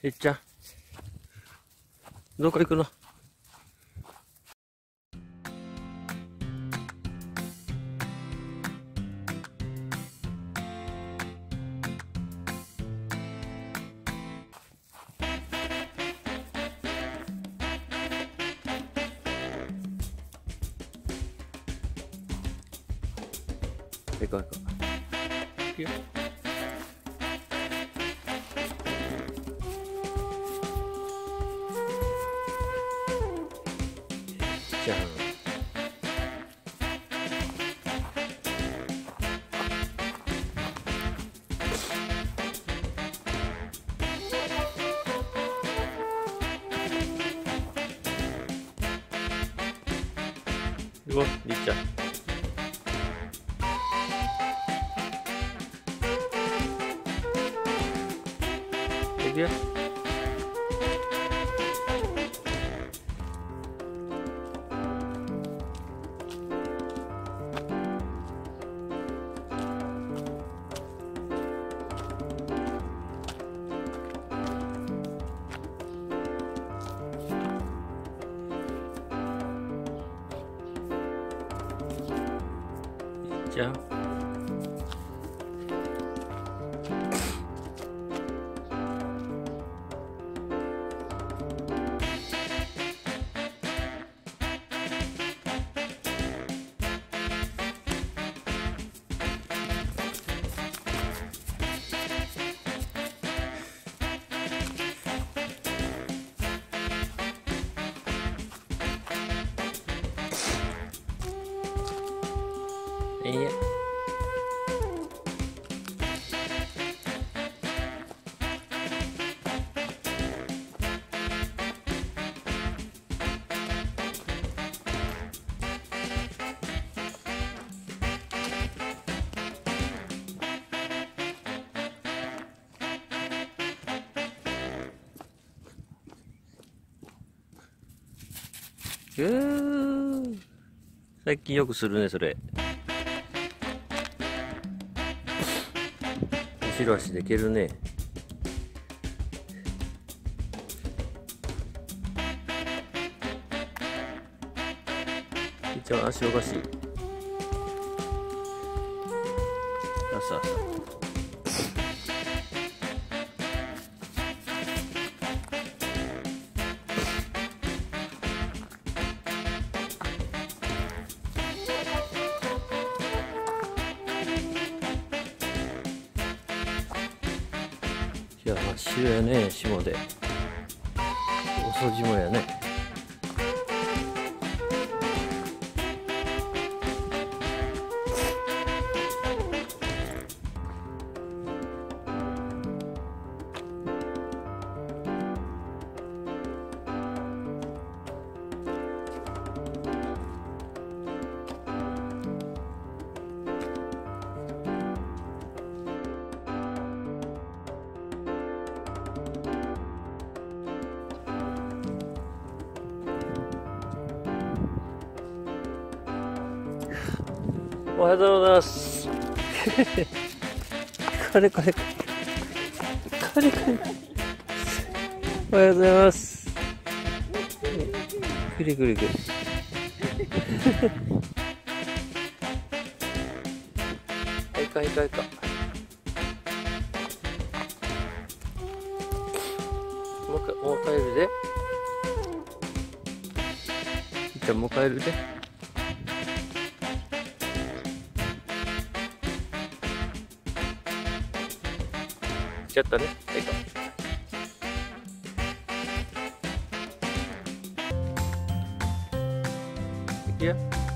いっちゃん。どこ行くの行こう行こう。行くよ。じゃん。行こう、りっちゃん。行くよ。じゃん。いいえ。う最近よくするね、それ。後ろ足で蹴るね。一応足おかしい。あさあさ。いや、真っ白やね、下で。お掃除もやね。おはようございます。これこれこれ。これこれ。おはようございます。くりくりくり。はいかいかいか。もうかもう帰るで。じゃあもう帰るで。ちゃったね。はいと。いくよ。